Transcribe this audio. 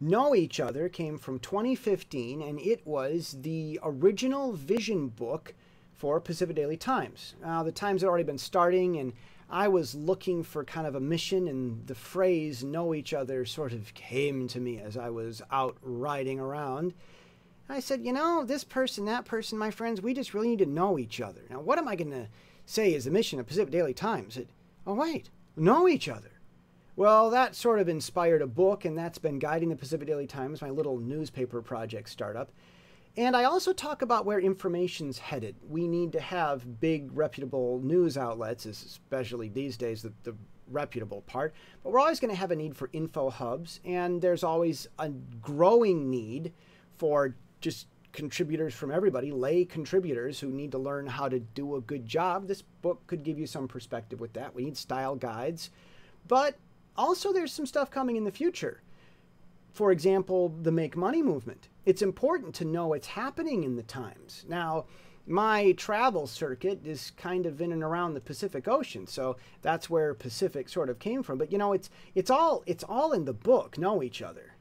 Know Each Other came from 2015, and it was the original vision book for Pacific Daily Times. Now, the Times had already been starting, and I was looking for kind of a mission, and the phrase know each other sort of came to me as I was out riding around. I said, you know, this person, that person, my friends, we just really need to know each other. Now, what am I going to say is the mission of Pacific Daily Times? It, oh, wait, know each other. Well, that sort of inspired a book, and that's been guiding the Pacific Daily Times, my little newspaper project startup. And I also talk about where information's headed. We need to have big, reputable news outlets, especially these days, the, the reputable part. But we're always going to have a need for info hubs, and there's always a growing need for just contributors from everybody, lay contributors who need to learn how to do a good job. This book could give you some perspective with that. We need style guides. But also, there's some stuff coming in the future. For example, the make money movement. It's important to know what's happening in the times. Now, my travel circuit is kind of in and around the Pacific Ocean, so that's where Pacific sort of came from. But you know, it's it's all it's all in the book. Know each other.